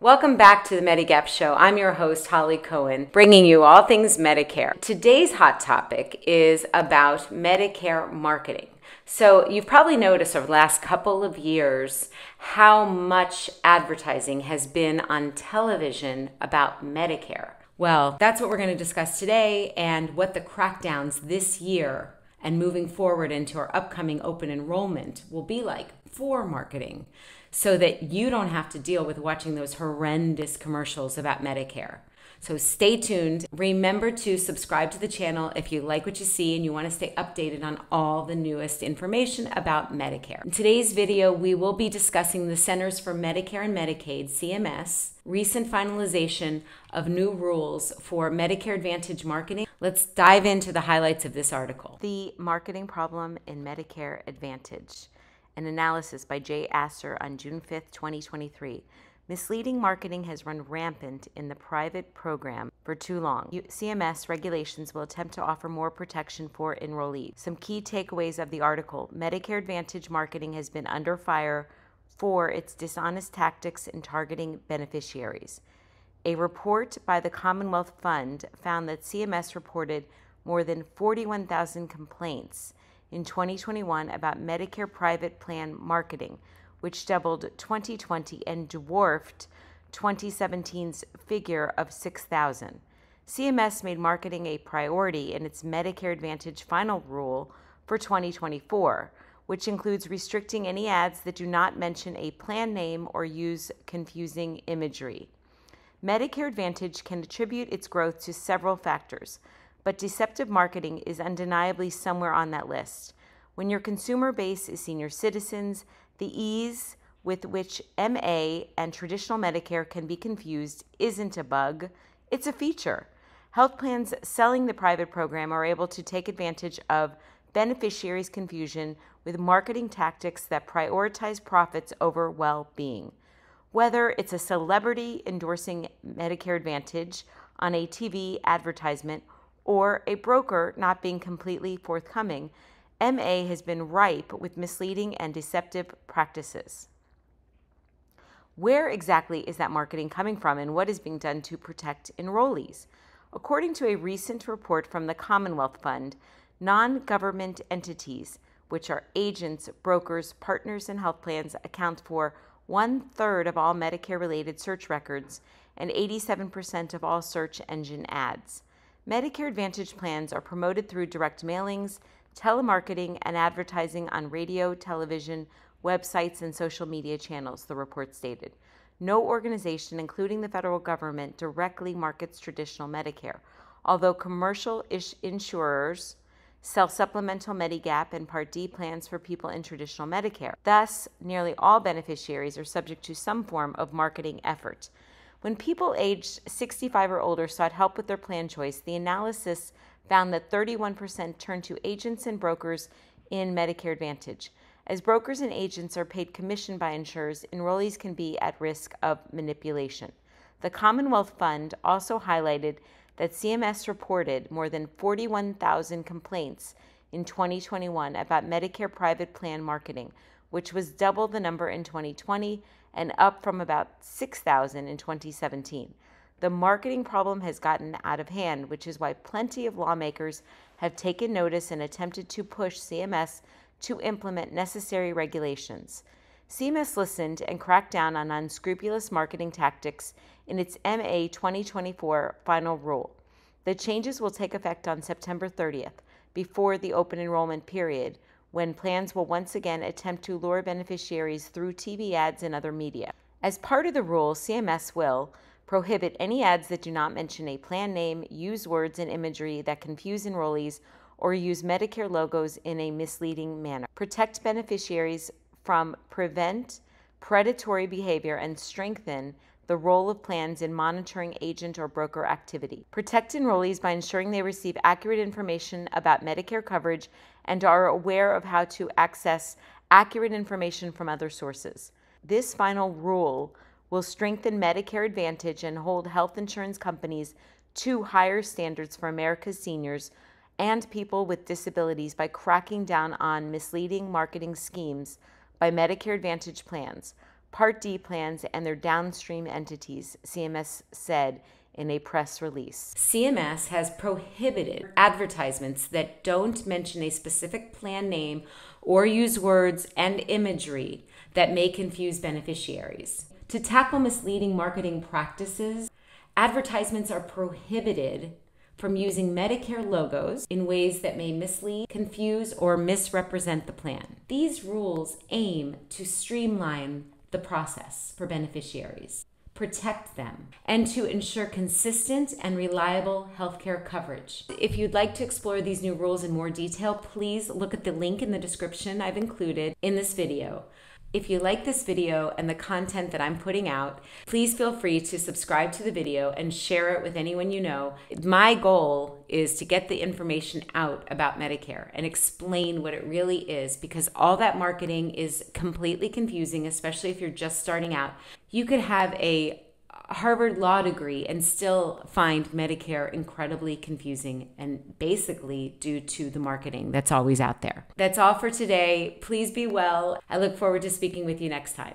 Welcome back to the Medigap Show. I'm your host, Holly Cohen, bringing you all things Medicare. Today's hot topic is about Medicare marketing. So, you've probably noticed over the last couple of years how much advertising has been on television about Medicare. Well, that's what we're going to discuss today and what the crackdowns this year and moving forward into our upcoming open enrollment will be like for marketing so that you don't have to deal with watching those horrendous commercials about Medicare. So stay tuned. Remember to subscribe to the channel if you like what you see and you want to stay updated on all the newest information about Medicare. In today's video, we will be discussing the Centers for Medicare and Medicaid, CMS, recent finalization of new rules for Medicare Advantage marketing. Let's dive into the highlights of this article. The marketing problem in Medicare Advantage. An analysis by Jay Asser on June 5, 2023. Misleading marketing has run rampant in the private program for too long. CMS regulations will attempt to offer more protection for enrollees. Some key takeaways of the article Medicare Advantage marketing has been under fire for its dishonest tactics in targeting beneficiaries. A report by the Commonwealth Fund found that CMS reported more than 41,000 complaints in 2021 about Medicare private plan marketing which doubled 2020 and dwarfed 2017's figure of 6,000. CMS made marketing a priority in its Medicare Advantage final rule for 2024, which includes restricting any ads that do not mention a plan name or use confusing imagery. Medicare Advantage can attribute its growth to several factors, but deceptive marketing is undeniably somewhere on that list. When your consumer base is senior citizens, the ease with which MA and traditional Medicare can be confused isn't a bug, it's a feature. Health plans selling the private program are able to take advantage of beneficiaries' confusion with marketing tactics that prioritize profits over well being. Whether it's a celebrity endorsing Medicare Advantage on a TV advertisement or a broker not being completely forthcoming, MA has been ripe with misleading and deceptive practices. Where exactly is that marketing coming from and what is being done to protect enrollees? According to a recent report from the Commonwealth Fund, non government entities, which are agents, brokers, partners, and health plans, account for one third of all Medicare related search records and 87% of all search engine ads. Medicare Advantage plans are promoted through direct mailings, telemarketing, and advertising on radio, television, websites, and social media channels, the report stated. No organization, including the federal government, directly markets traditional Medicare, although commercial insurers sell supplemental Medigap and Part D plans for people in traditional Medicare. Thus, nearly all beneficiaries are subject to some form of marketing effort. When people aged 65 or older sought help with their plan choice, the analysis found that 31% turned to agents and brokers in Medicare Advantage. As brokers and agents are paid commission by insurers, enrollees can be at risk of manipulation. The Commonwealth Fund also highlighted that CMS reported more than 41,000 complaints in 2021 about Medicare private plan marketing, which was double the number in 2020 and up from about 6,000 in 2017. The marketing problem has gotten out of hand, which is why plenty of lawmakers have taken notice and attempted to push CMS to implement necessary regulations. CMS listened and cracked down on unscrupulous marketing tactics in its MA 2024 final rule. The changes will take effect on September 30th, before the open enrollment period, when plans will once again attempt to lure beneficiaries through TV ads and other media. As part of the rule, CMS will prohibit any ads that do not mention a plan name, use words and imagery that confuse enrollees, or use Medicare logos in a misleading manner. Protect beneficiaries from prevent predatory behavior and strengthen the role of plans in monitoring agent or broker activity. Protect enrollees by ensuring they receive accurate information about Medicare coverage and are aware of how to access accurate information from other sources. This final rule will strengthen Medicare Advantage and hold health insurance companies to higher standards for America's seniors and people with disabilities by cracking down on misleading marketing schemes by Medicare Advantage plans. Part D plans and their downstream entities, CMS said in a press release. CMS has prohibited advertisements that don't mention a specific plan name or use words and imagery that may confuse beneficiaries. To tackle misleading marketing practices, advertisements are prohibited from using Medicare logos in ways that may mislead, confuse, or misrepresent the plan. These rules aim to streamline the process for beneficiaries, protect them, and to ensure consistent and reliable healthcare coverage. If you'd like to explore these new rules in more detail, please look at the link in the description I've included in this video. If you like this video and the content that I'm putting out, please feel free to subscribe to the video and share it with anyone you know. My goal is to get the information out about Medicare and explain what it really is because all that marketing is completely confusing, especially if you're just starting out. You could have a Harvard law degree and still find Medicare incredibly confusing and basically due to the marketing that's always out there. That's all for today. Please be well. I look forward to speaking with you next time.